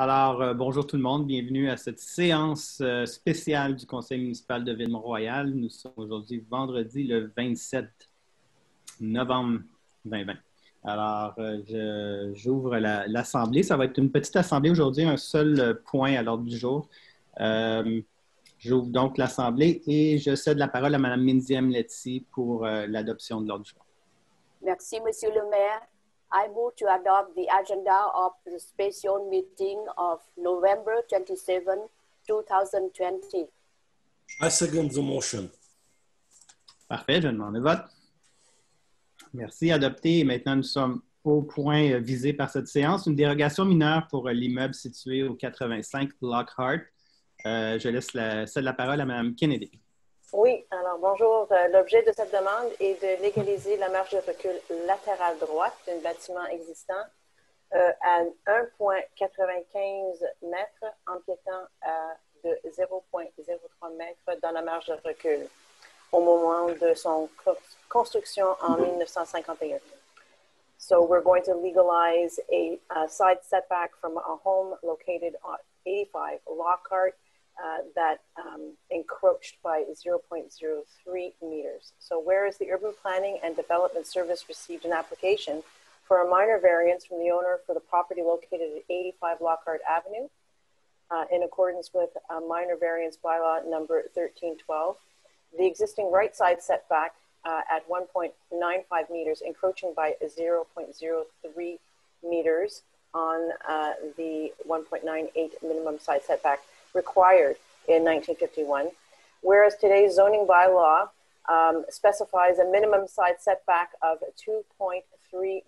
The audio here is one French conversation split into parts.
Alors, euh, bonjour tout le monde, bienvenue à cette séance euh, spéciale du Conseil municipal de Ville-Mont-Royal. Nous sommes aujourd'hui vendredi le 27 novembre 2020. Alors, euh, j'ouvre l'assemblée. Ça va être une petite assemblée aujourd'hui, un seul point à l'ordre du jour. j'ouvre donc l'assemblée et je cède la parole à Mme Mindy Amletti pour l'adoption de l'ordre du jour. Merci, Monsieur le maire. I move to adopt the agenda of the special meeting of November 27, 2020. I second the motion. Parfait, je demande le vote. Merci, adopté. Et maintenant, nous sommes au point euh, visé par cette séance, une dérogation mineure pour euh, l'immeuble situé au 85 Lockhart. Euh, je laisse la, la parole à Mme Kennedy. Oui, alors bonjour. Euh, l'objet de cette demande est de légaliser la marge de recul latérale droite d'un bâtiment existant euh, à 1,95 mètres empiétant à de 0,03 mètres dans la marge de recul au moment de son construction en 1951. So we're going to legalize a, a side setback from a home located at 85 Lockhart that um, encroached by 0.03 meters. So whereas the Urban Planning and Development Service received an application for a minor variance from the owner for the property located at 85 Lockhart Avenue uh, in accordance with a minor variance bylaw number 1312, the existing right side setback uh, at 1.95 meters encroaching by 0.03 meters on uh, the 1.98 minimum side setback required in 1951, whereas today's zoning bylaw um, specifies a minimum side setback of 2.3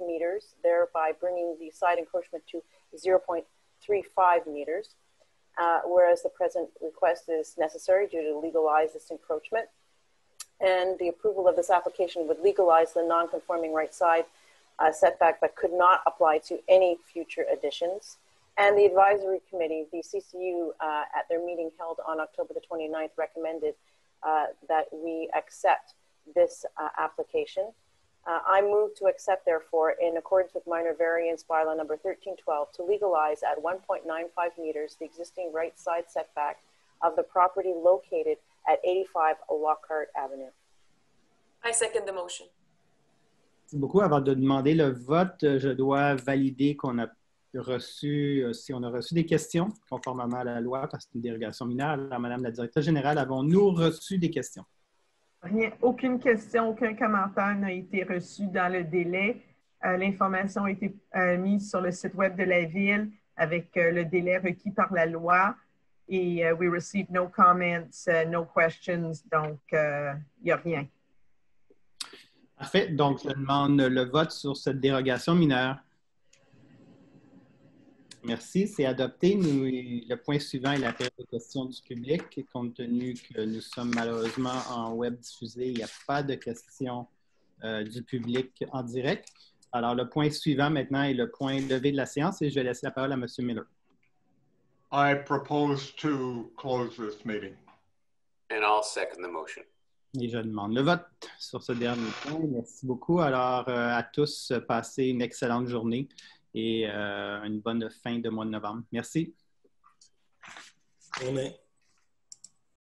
meters, thereby bringing the side encroachment to 0.35 meters, uh, whereas the present request is necessary due to legalize this encroachment. And the approval of this application would legalize the non-conforming right side uh, setback, but could not apply to any future additions. And the advisory committee, the CCU, uh, at their meeting held on October the 29th, recommended uh, that we accept this uh, application. Uh, I move to accept, therefore, in accordance with minor variance bylaw number 1312, to legalize at 1.95 meters the existing right side setback of the property located at 85 Lockhart Avenue. I second the motion. Merci beaucoup. Avant de demander le vote, je dois valider qu'on a reçu, euh, si on a reçu des questions conformément à la loi, parce que c'est une dérogation mineure. Alors, Madame la directrice générale, avons-nous reçu des questions? Rien, aucune question, aucun commentaire n'a été reçu dans le délai. Euh, l'information a été euh, mise sur le site web de la Ville avec le délai requis par la loi. Et we received no comments, no questions, donc il n'y a rien. Parfait. Donc, je demande le vote sur cette dérogation mineure. Merci, c'est adopté. le point suivant est la période de questions du public. compte tenu que nous sommes malheureusement en web diffusé, il n'y a pas de questions euh, du public en direct. Alors, le point suivant maintenant est le point levé de la séance et je laisse la parole à M. Miller. I propose to close this meeting. And I'll second the motion. Et je demande le vote sur ce dernier point. Merci beaucoup. Alors, euh, à tous, passez une excellente journée et euh, une bonne fin de mois de novembre. Merci.